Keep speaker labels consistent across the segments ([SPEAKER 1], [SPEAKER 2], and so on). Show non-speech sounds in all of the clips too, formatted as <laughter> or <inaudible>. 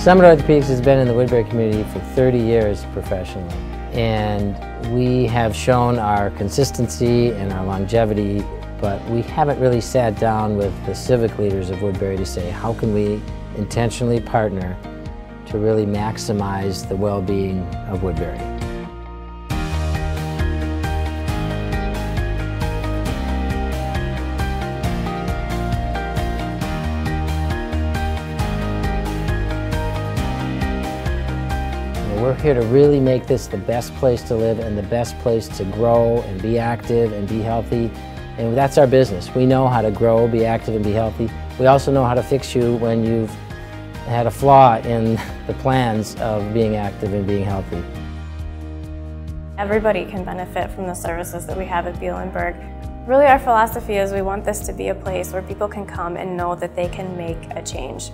[SPEAKER 1] Summit Orthopedics has been in the Woodbury community for 30 years professionally and we have shown our consistency and our longevity but we haven't really sat down with the civic leaders of Woodbury to say how can we intentionally partner to really maximize the well-being of Woodbury. We're here to really make this the best place to live and the best place to grow and be active and be healthy. And that's our business. We know how to grow, be active, and be healthy. We also know how to fix you when you've had a flaw in <laughs> the plans of being active and being healthy.
[SPEAKER 2] Everybody can benefit from the services that we have at Bielenberg. Really our philosophy is we want this to be a place where people can come and know that they can make a change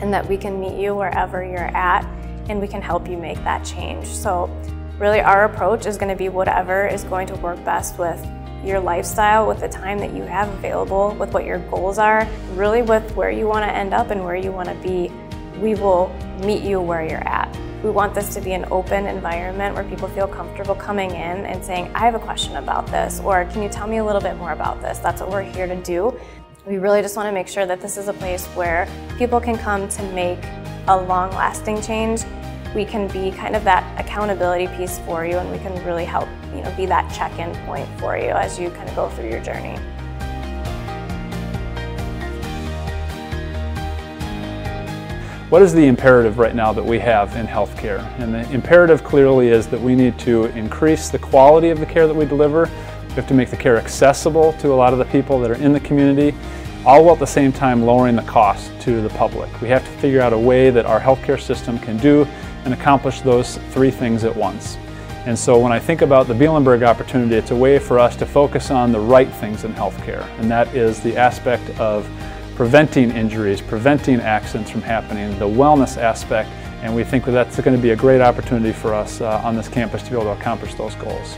[SPEAKER 2] and that we can meet you wherever you're at and we can help you make that change. So really our approach is going to be whatever is going to work best with your lifestyle, with the time that you have available, with what your goals are, really with where you want to end up and where you want to be. We will meet you where you're at. We want this to be an open environment where people feel comfortable coming in and saying, I have a question about this, or can you tell me a little bit more about this? That's what we're here to do. We really just want to make sure that this is a place where people can come to make a long-lasting change we can be kind of that accountability piece for you and we can really help you know, be that check-in point for you as you kind of go through your journey.
[SPEAKER 3] What is the imperative right now that we have in healthcare? And the imperative clearly is that we need to increase the quality of the care that we deliver. We have to make the care accessible to a lot of the people that are in the community, all while at the same time lowering the cost to the public. We have to figure out a way that our healthcare system can do and accomplish those three things at once. And so when I think about the Bielenberg opportunity, it's a way for us to focus on the right things in healthcare, and that is the aspect of preventing injuries, preventing accidents from happening, the wellness aspect, and we think that that's going to be a great opportunity for us uh, on this campus to be able to accomplish those goals.